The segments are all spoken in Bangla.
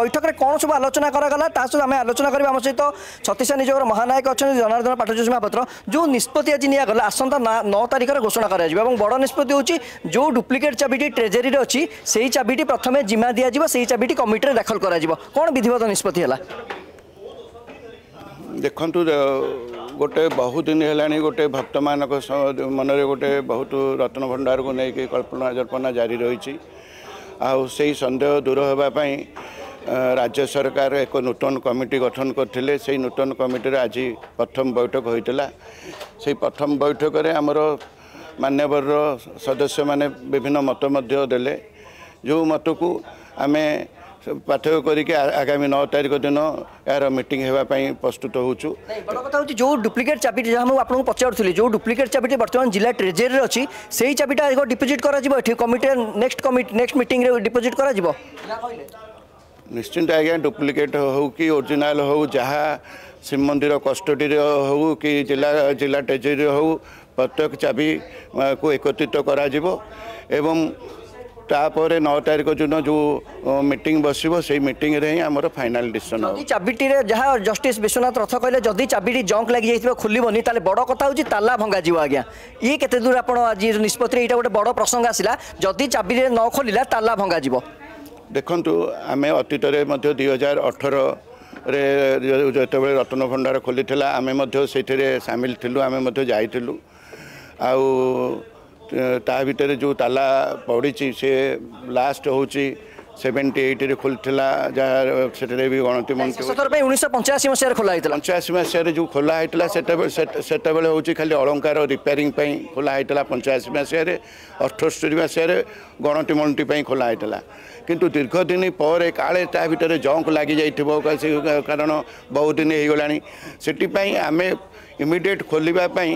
বৈঠকরে কোণ সব আলোচনা করা তা সহ আমি আলোচনা করবে আমার সহ ছত্তিশা নিযোগর মহানায়ক অনেক জনার্দন পাঠচৌষ মহাপাত্র যে নিষ্পতি আজ নিগলা আসন্তা ন তারিখের ঘোষণা করা এবং বড় নিষ্পতি হচ্ছে যে ডুপ্লিকেট চাবিটি ট্রেজেরি অছি সেই চাবিটি প্রথমে জিমা দিয়া সেই চাবিটি কমিটিরে দাখল করা কোণ বিধিবদ্ধ নিষ্পতি হল দেখুন গোটে বহুদিন হলানি গোটে ভক্ত মানক মনরে গোটে বহুত রত্ন ভণ্ডারক নেই কল্পনা জল্পনা জারি রয়েছে আউ সেই সন্দেহ দূর হওয়া ରାଜ୍ୟ ସରକାର ଏକ ନୂତନ କମିଟି ଗଠନ କରିଥିଲେ ସେଇ ନୂତନ କମିଟିରେ ଆଜି ପ୍ରଥମ ବୈଠକ ହୋଇଥିଲା ସେଇ ପ୍ରଥମ ବୈଠକରେ ଆମର ମାନ୍ୟବରର ସଦସ୍ୟମାନେ ବିଭିନ୍ନ ମତ ମଧ୍ୟ ଦେଲେ ଯେଉଁ ମତକୁ ଆମେ ପାଥେୟ କରିକି ଆଗାମୀ ନଅ ତାରିଖ ଦିନ ଏହାର ମିଟିଂ ହେବା ପାଇଁ ପ୍ରସ୍ତୁତ ହେଉଛୁ ବଡ଼ କଥା ହେଉଛି ଯେଉଁ ଡୁପ୍ଲିକେଟ୍ ଚାବିଟି ଯାହା ମୁଁ ଆପଣଙ୍କୁ ପଚାରୁଥିଲି ଯେଉଁ ଡୁପ୍ଲିକେଟ୍ ଚାବିଟି ବର୍ତ୍ତମାନ ଜିଲ୍ଲା ଟ୍ରେଜେରୀରେ ଅଛି ସେଇ ଚାବିଟା ଡିପୋଜିଟ୍ କରାଯିବ ଏଠି କମିଟି ନେକ୍ସଟ କମିଟି ନେକ୍ସଟ ମିଟିଂରେ ଡିପୋଜିଟ୍ କରାଯିବ ନିଶ୍ଚିନ୍ତ ଆଜ୍ଞା ଡୁପ୍ଲିକେଟ୍ ହେଉ କି ଓରିଜିନାଲ୍ ହେଉ ଯାହା ଶ୍ରୀମନ୍ଦିର କଷ୍ଟଡ଼ିରେ ହେଉ କି ଜିଲ୍ଲା ଜିଲ୍ଲା ଟ୍ରେଜେରୀରେ ହେଉ ପ୍ରତ୍ୟେକ ଚାବିକୁ ଏକତ୍ରିତ କରାଯିବ ଏବଂ ତାପରେ ନଅ ତାରିଖ ଦିନ ଯେଉଁ ମିଟିଂ ବସିବ ସେଇ ମିଟିଂରେ ହିଁ ଆମର ଫାଇନାଲ୍ ଡିସିସନ୍ ହେବ ଚାବିଟିରେ ଯାହା ଜଷ୍ଟିସ୍ ବିଶ୍ୱନାଥ ରଥ କହିଲେ ଯଦି ଚାବିଟି ଜଙ୍କ ଲାଗିଯାଇଥିବ ଖୋଲିବନି ତାହେଲେ ବଡ଼ କଥା ହେଉଛି ତାଲା ଭଙ୍ଗାଯିବ ଆଜ୍ଞା ଇଏ କେତେ ଦୂର ଆପଣ ଆଜି ନିଷ୍ପତ୍ତିରେ ଏଇଟା ଗୋଟେ ବଡ଼ ପ୍ରସଙ୍ଗ ଆସିଲା ଯଦି ଚାବିରେ ନ ଖୋଲିଲା ତାଲା ଭଙ୍ଗାଯିବ ଦେଖନ୍ତୁ ଆମେ ଅତୀତରେ ମଧ୍ୟ ଦୁଇ ହଜାର ଅଠରରେ ଯେତେବେଳେ ରତ୍ନ ଭଣ୍ଡାର ଖୋଲିଥିଲା ଆମେ ମଧ୍ୟ ସେଇଥିରେ ସାମିଲ ଥିଲୁ ଆମେ ମଧ୍ୟ ଯାଇଥିଲୁ ଆଉ ତା ଭିତରେ ଯେଉଁ ତାଲା ପଡ଼ିଛି ସେ ଲାଷ୍ଟ ହେଉଛି ସେଭେଣ୍ଟି ଏଇଟ୍ରେ ଖୋଲିଥିଲା ଯାହା ସେଠାରେ ବି ଗଣତି ମନ୍ତ୍ରୀ ଉଣେଇଶହ ପଞ୍ଚାଅଶୀ ମସିହାରେ ଖୋଲା ହେଇଥିଲା ପଞ୍ଚାଅଶୀ ମସିହାରେ ଯେଉଁ ଖୋଲା ହେଇଥିଲା ସେତେବେଳେ ହେଉଛି ଖାଲି ଅଳଙ୍କାର ରିପେୟାରିଂ ପାଇଁ ଖୋଲା ହେଇଥିଲା ପଞ୍ଚାଅଶୀ ମସିହାରେ ଅଠସ୍ତରୀ ମସିହାରେ ଗଣତି ମନ୍ତ୍ରୀ ପାଇଁ ଖୋଲା ହେଇଥିଲା କିନ୍ତୁ ଦୀର୍ଘ ଦିନ ପରେ କାଳେ ତା ଭିତରେ ଜଙ୍କ ଲାଗିଯାଇଥିବ କାରଣ ବହୁତ ଦିନ ହେଇଗଲାଣି ସେଥିପାଇଁ ଆମେ ଇମିଡ଼ିଏଟ୍ ଖୋଲିବା ପାଇଁ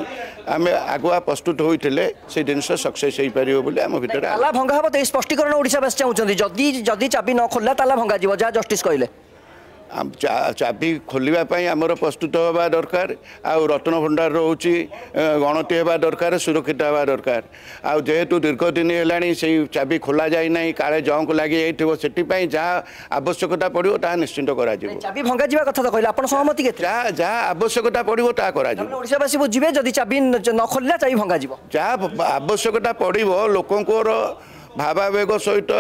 ଆମେ ଆଗୁଆ ପ୍ରସ୍ତୁତ ହୋଇଥିଲେ ସେ ଜିନିଷ ସକ୍ସେସ୍ ହେଇପାରିବ ବୋଲି ଆମ ଭିତରେ ତାଲା ଭଙ୍ଗା ହେବ ସ୍ପଷ୍ଟୀକରଣ ଓଡ଼ିଶାବାସୀ ଚାହୁଁଛନ୍ତି ଯଦି ଯଦି ଚାବି ନ ଖୋଲିଲା ତାଲା ଭଙ୍ଗାଯିବ ଯାହା ଜଷ୍ଟିସ୍ କହିଲେ ଚାବି ଖୋଲିବା ପାଇଁ ଆମର ପ୍ରସ୍ତୁତ ହେବା ଦରକାର ଆଉ ରତ୍ନଭଣ୍ଡାର ରହୁଛି ଗଣତି ହେବା ଦରକାର ସୁରକ୍ଷିତ ହେବା ଦରକାର ଆଉ ଯେହେତୁ ଦୀର୍ଘ ଦିନ ହେଲାଣି ସେଇ ଚାବି ଖୋଲା ଯାଇନାହିଁ କାଳେ ଜଙ୍କ ଲାଗି ଯାଇଥିବ ସେଥିପାଇଁ ଯାହା ଆବଶ୍ୟକତା ପଡ଼ିବ ତାହା ନିଶ୍ଚିନ୍ତ କରାଯିବ ଚାବି ଭଙ୍ଗାଯିବା କଥା ତ କହିଲେ ଆପଣ ସହମତି କେତେ ଯାହା ଯାହା ଆବଶ୍ୟକତା ପଡ଼ିବ ତାହା କରାଯିବ ଓଡ଼ିଶାବାସୀ ବୁଝିବେ ଯଦି ଚାବି ନ ଖୋଲିଲା ଚାବି ଭଙ୍ଗାଯିବ ଯାହା ଆବଶ୍ୟକତା ପଡ଼ିବ ଲୋକଙ୍କର ଭାବାବେଗ ସହିତ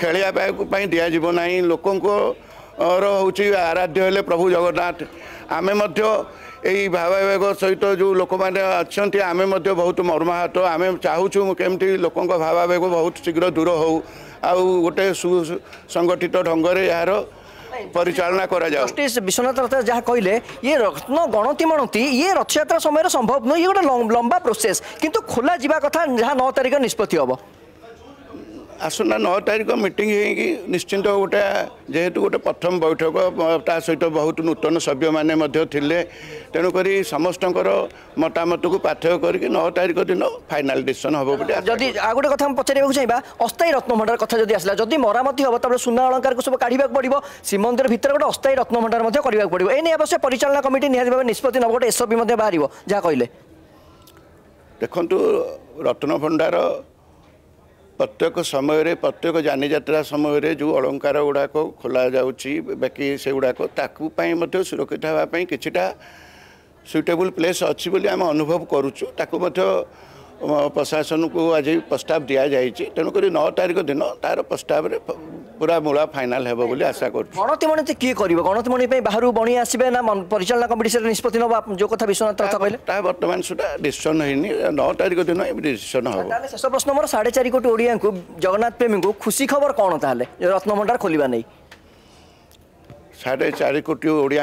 ଖେଳିବା ପାଇଁ ଦିଆଯିବ ନାହିଁ ଲୋକଙ୍କ ର ହେଉଛି ଆରାଧ୍ୟ ହେଲେ ପ୍ରଭୁ ଜଗନ୍ନାଥ ଆମେ ମଧ୍ୟ ଏଇ ଭାବାବେଗ ସହିତ ଯେଉଁ ଲୋକମାନେ ଅଛନ୍ତି ଆମେ ମଧ୍ୟ ବହୁତ ମର୍ମାହତ ଆମେ ଚାହୁଁଛୁ କେମିତି ଲୋକଙ୍କ ଭାବାବେଗ ବହୁତ ଶୀଘ୍ର ଦୂର ହେଉ ଆଉ ଗୋଟେ ସୁସଂଗଠିତ ଢଙ୍ଗରେ ଏହାର ପରିଚାଳନା କରାଯାଉ ଜଷ୍ଟିସ୍ ବିଶ୍ୱନାଥ ରଥ ଯାହା କହିଲେ ଇଏ ରତ୍ନ ଗଣତି ମଣତି ଇଏ ରଥଯାତ୍ରା ସମୟରେ ସମ୍ଭବ ନୁହେଁ ଇଏ ଗୋଟେ ଲମ୍ବା ପ୍ରୋସେସ୍ କିନ୍ତୁ ଖୋଲା କଥା ଯାହା ନଅ ତାରିଖ ନିଷ୍ପତ୍ତି ହେବ ଆସନ୍ତା ନଅ ତାରିଖ ମିଟିଂ ହେଇକି ନିଶ୍ଚିନ୍ତ ଗୋଟେ ଯେହେତୁ ଗୋଟେ ପ୍ରଥମ ବୈଠକ ତା ସହିତ ବହୁତ ନୂତନ ସଭ୍ୟମାନେ ମଧ୍ୟ ଥିଲେ ତେଣୁକରି ସମସ୍ତଙ୍କର ମତାମତକୁ ପାର୍ଥକ୍ୟ କରିକି ନଅ ତାରିଖ ଦିନ ଫାଇନାଲ୍ ଡିସିସନ୍ ହେବ ବୋଲି ଯଦି ଆଉ ଗୋଟେ କଥା ଆମେ ପଚାରିବାକୁ ଚାହିଁବା ଅସ୍ଥାୟୀ ରତ୍ନଭଣ୍ଡାର କଥା ଯଦି ଆସିଲା ଯଦି ମରାମତି ହେବ ତାପରେ ସୁନା ଅଳଙ୍କାରକୁ ସବୁ କାଢ଼ିବାକୁ ପଡ଼ିବ ଶ୍ରୀମନ୍ଦିର ଭିତରେ ଗୋଟେ ଅସ୍ଥାୟୀ ରତ୍ନଭଣ୍ଡାର ମଧ୍ୟ କରିବାକୁ ପଡ଼ିବ ଏ ନେଇ ଅବଶ୍ୟ ପରିଚାଳନା କମିଟି ନିହାତି ଭାବେ ନିଷ୍ପତ୍ତି ନେବ ଗୋଟେ ଏସ୍ଓପି ମଧ୍ୟ ବାହାରିବ ଯାହା କହିଲେ ଦେଖନ୍ତୁ ରତ୍ନଭଣ୍ଡାର ପ୍ରତ୍ୟେକ ସମୟରେ ପ୍ରତ୍ୟେକ ଯାନିଯାତ୍ରା ସମୟରେ ଯେଉଁ ଅଳଙ୍କାର ଗୁଡ଼ାକ ଖୋଲାଯାଉଛି ବାକି ସେଗୁଡ଼ାକ ତାକୁ ପାଇଁ ମଧ୍ୟ ସୁରକ୍ଷିତ ହେବା ପାଇଁ କିଛିଟା ସୁଇଟେବୁଲ୍ ପ୍ଲେସ୍ ଅଛି ବୋଲି ଆମେ ଅନୁଭବ କରୁଛୁ ତାକୁ ମଧ୍ୟ प्रशासनको आज प्रस्ताव दिन्छ त नौ तारिक दिन तार प्रस्ताव पुरा मूल फाइनाल हेलो आशा गणति के गणति बाह्र बणि आस परिचालना कम्पिटिसन निष्पत्ति नाथ रासन हो नौ तारिक दिन शेष प्रश्न साढे चार कियाँ जगन्नाथ प्रेमीको खुशी खबर कहाँ तत्नभन्दा खोलि नै साढे चार कोडि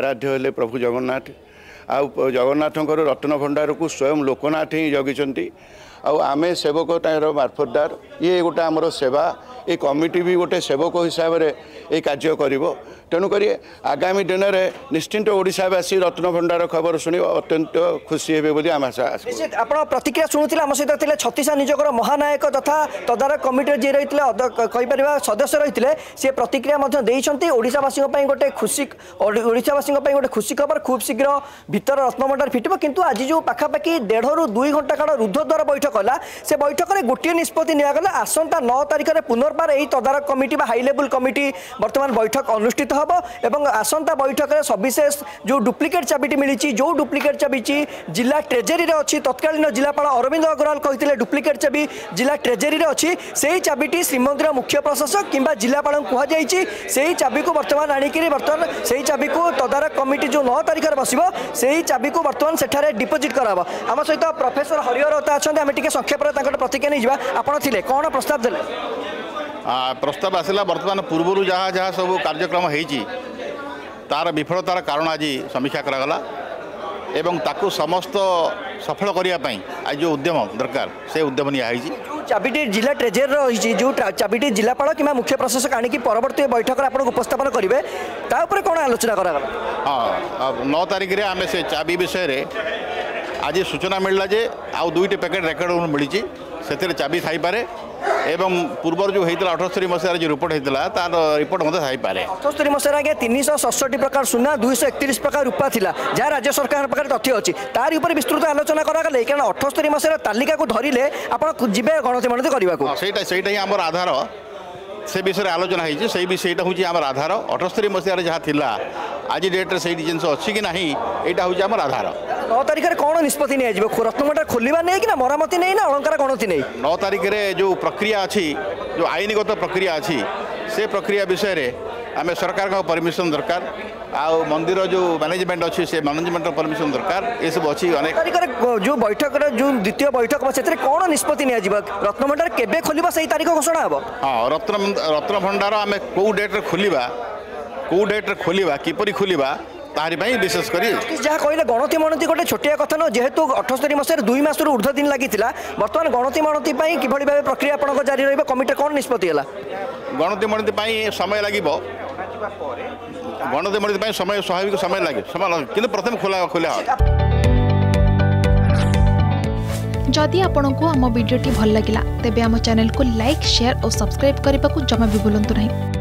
आराध प्रभु जगन्नाथ ଆଉ ଜଗନ୍ନାଥଙ୍କର ରତ୍ନଭଣ୍ଡାରକୁ ସ୍ୱୟଂ ଲୋକନାଥ ହିଁ ଜଗିଛନ୍ତି ଆଉ ଆମେ ସେବକ ତାଙ୍କର ମାର୍ଫତଦାର ଇଏ ଗୋଟେ ଆମର ସେବା ଏ କମିଟି ବି ଗୋଟେ ସେବକ ହିସାବରେ ଏ କାର୍ଯ୍ୟ କରିବ ତେଣୁକରି ଆଗାମୀ ଦିନରେ ନିଶ୍ଚିନ୍ତ ଓଡ଼ିଶା ବାସୀ ରତ୍ନଭଣ୍ଡାର ଖବର ଶୁଣି ଅତ୍ୟନ୍ତ ଖୁସି ହେବେ ବୋଲି ଆମେ ଆଶା ଆପଣ ପ୍ରତିକ୍ରିୟା ଶୁଣୁଥିଲେ ଆମ ସହିତ ଥିଲେ ଛତିଶା ନିଯୋଗର ମହାନାୟକ ତଥା ତଦାରଖ କମିଟିରେ ଯିଏ ରହିଥିଲେ କହିପାରିବା ସଦସ୍ୟ ରହିଥିଲେ ସେ ପ୍ରତିକ୍ରିୟା ମଧ୍ୟ ଦେଇଛନ୍ତି ଓଡ଼ିଶାବାସୀଙ୍କ ପାଇଁ ଗୋଟେ ଖୁସି ଓଡ଼ିଶାବାସୀଙ୍କ ପାଇଁ ଗୋଟେ ଖୁସି ଖବର ଖୁବ୍ ଶୀଘ୍ର ଭିତର ରତ୍ନଭଣ୍ଡାର ଫିଟିବ କିନ୍ତୁ ଆଜି ଯେଉଁ ପାଖାପାଖି ଦେଢ଼ରୁ ଦୁଇ ଘଣ୍ଟା କାଳ ରୁଦ୍ଧଦ୍ୱାର ବୈଠକ ହେଲା ସେ ବୈଠକରେ ଗୋଟିଏ ନିଷ୍ପତ୍ତି ନିଆଗଲା ଆସନ୍ତା ନଅ ତାରିଖରେ ପୁନର୍ବାର ଏହି ତଦାରଖ କମିଟି ବା ହାଇ ଲେବୁଲ୍ କମିଟି ବର୍ତ୍ତମାନ ବୈଠକ ଅନୁଷ୍ଠିତ হব এবং আসন্তা বৈঠকরে সবিশেষ যে ডুপ্লিকেট চাবিটি মিছে যে ডুপ্লিকেট চাবিটি জেলা ট্রেজেরি অছি তৎকালীন জেলাপাল অরবিন্দ অগ্রওয়াল কে ডুপ্লিকেট চাবি জেলা ট্রেজেরি অছি সেই চাবিটি শ্রীমন্দির মুখ্য প্রশাসক কিংবা জেলাপাল কুহযাইছি সেই চাবিকু বর্তমান আনিকি বর্তমান সেই চাবিকু তদারক কমিটি যে নয় তারিখে বসব সেই চাবিকু বর্তমান সেঠারে ডিপোজিট করা হব আমার সহ প্রফেসর হরিহর অতা অনেক আমি টিকি সংক্ষেপে তাঙ্কর প্রতিক্রিয়া নিয়ে যা আপনার লে কোণ প্রস্তাব দেলে প্রস্তাব আসিলা বর্তমান পূর্বর যা যা সব কার্যক্রম হয়েছি তার বিফলতার কারণ আজ সমীক্ষা করা এবং তাকে সমস্ত সফল করা আজ যে উদ্যম দরকার সে উদ্যম নিয়া হয়েছে চাবিটি জেলা ট্রেজর রয়েছে যে চাবিটি জেলাপাল কিংবা মুখ্য প্রশাসক আনিকি পরবর্তী বৈঠক আপনার উপস্থাপন করবে তা উপরে কোণ আলোচনা করা হ্যাঁ ন তারিখে আমি সে চাবি বিষয়ে আজ সূচনা মিললা যে আউ দুইটি প্যাকেট রেকর্ড মিলিছি সেতে চাবি থাইপরে এবং পূর্বর যে হয়েছিল অঠস্তরী মশার যে রিপোর্ট হয়েছিল তার রিপোর্ট মধ্যে থাইপরে অঠস্তরী মশার আগে তিনশো ষষ্ঠটি প্রকার সুনা দুইশো একত্রিশ প্রকার রূপা লা যা রাজ্য সরকার পাখে তথ্য অছি তার উপরে বিস্তৃত আলোচনা করা গেলে কারণ অঠস্তরী মশার তালিকা ধরলে আপনার যাবে গণতিমানিত করা সেইটা সেইটা হি আমার আধার সে বিষয়ে আলোচনা হয়েছে সেই বিষয়টা হচ্ছে আমার আধার অঠস্তরী মশার যা লা আজি ডেଟ୍ରେ ସେଇଠି ଜିନିଷ ଅଛି କି ନାହିଁ ଏଇଟା ହେଉଛି ଆମର ଆଧାର ନଅ ତାରିଖରେ କ'ଣ ନିଷ୍ପତ୍ତି ନିଆଯିବ ରତ୍ନଭଣ୍ଡାର ଖୋଲିବା ନେଇକି ନା ମରାମତି ନେଇ ନା ଅଳଙ୍କାର ଗଣତି ନେଇ ନଅ ତାରିଖରେ ଯେଉଁ ପ୍ରକ୍ରିୟା ଅଛି ଯେଉଁ ଆଇନଗତ ପ୍ରକ୍ରିୟା ଅଛି ସେ ପ୍ରକ୍ରିୟା ବିଷୟରେ ଆମେ ସରକାରଙ୍କ ପରମିସନ୍ ଦରକାର ଆଉ ମନ୍ଦିର ଯେଉଁ ମ୍ୟାନେଜମେଣ୍ଟ ଅଛି ସେ ମ୍ୟାନେଜମେଣ୍ଟର ପରମିସନ୍ ଦରକାର ଏସବୁ ଅଛି ଅନେକ ତାରିଖରେ ଯେଉଁ ବୈଠକର ଯେଉଁ ଦ୍ୱିତୀୟ ବୈଠକ ସେଥିରେ କ'ଣ ନିଷ୍ପତ୍ତି ନିଆଯିବ ରତ୍ନଭଣ୍ଡାର କେବେ ଖୋଲିବ ସେଇ ତାରିଖ ଘୋଷଣା ହେବ ହଁ ରତ୍ନ ରତ୍ନଭଣ୍ଡାର ଆମେ କେଉଁ ଡେଟ୍ରେ ଖୋଲିବା কেউ ডেট্রে খোলা কিপর খোলা তাহারি বিশেষ করে যা কহিলে গণতি মণতি গোটে ছোটিয়া কথা নয় যেহেতু অঠস্তরি মশায় দুই মাসর ঊর্ধ্ব দিন লাগিলা বর্তমান গণতি মণতি কিভাবে ভাবে প্রক্রিয়া আপনার জারি রহব কমিটি কোন নিষ্পতি হল গণতি মণতি সময় লাগিব গণতি মণতি সময় স্বাভাবিক সময় লাগে সময় কিন্তু প্রথম খোলা খোলা হয় যদি আপনার আমার ভিডিওটি ভাল লাগিলা তেবে আমার চ্যানেলকে লাইক শেয়ার ও সবসক্রাইব করা জমা বি ভুলতু না